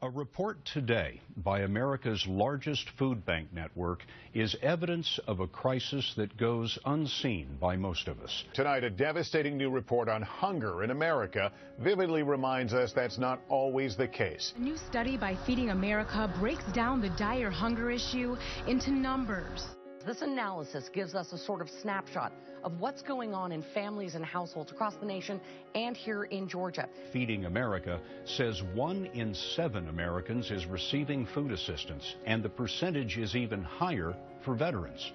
A report today by America's largest food bank network is evidence of a crisis that goes unseen by most of us. Tonight, a devastating new report on hunger in America vividly reminds us that's not always the case. A new study by Feeding America breaks down the dire hunger issue into numbers. This analysis gives us a sort of snapshot of what's going on in families and households across the nation and here in Georgia. Feeding America says one in seven Americans is receiving food assistance, and the percentage is even higher for veterans.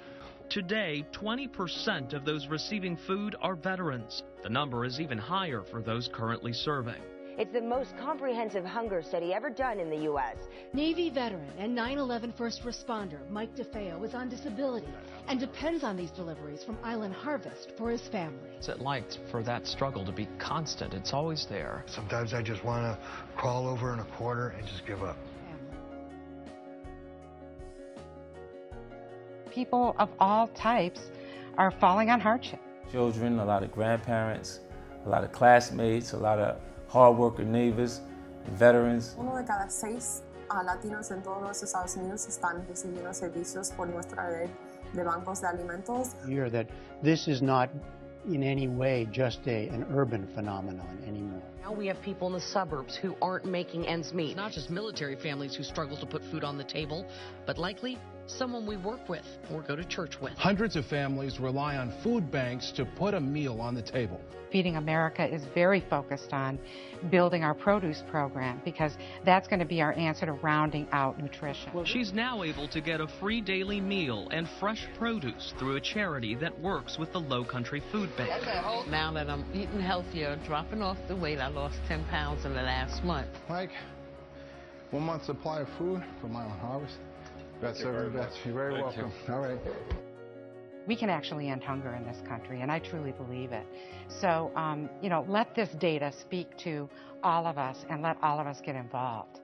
Today, 20% of those receiving food are veterans. The number is even higher for those currently serving. It's the most comprehensive hunger study ever done in the U.S. Navy veteran and 9-11 first responder Mike DeFeo is on disability and depends on these deliveries from Island Harvest for his family. What's it like for that struggle to be constant? It's always there. Sometimes I just want to crawl over in a corner and just give up. People of all types are falling on hardship. Children, a lot of grandparents, a lot of classmates, a lot of hardworking neighbors, veterans. Uno de cada seis uh, latinos en todos los Estados Unidos están recibiendo servicios por nuestra red de bancos de alimentos. Hear that this is not in any way just a, an urban phenomenon anymore. Now we have people in the suburbs who aren't making ends meet. Not just military families who struggle to put food on the table, but likely someone we work with or go to church with. Hundreds of families rely on food banks to put a meal on the table. Feeding America is very focused on building our produce program because that's going to be our answer to rounding out nutrition. She's now able to get a free daily meal and fresh produce through a charity that works with the Low Country Food Bank. Now that I'm eating healthier, dropping off the weight, I lost 10 pounds in the last month. Mike, one month supply of food from Island Harvest. That's every that's You're very Thank welcome. You. All right. We can actually end hunger in this country, and I truly believe it. So, um, you know, let this data speak to all of us and let all of us get involved.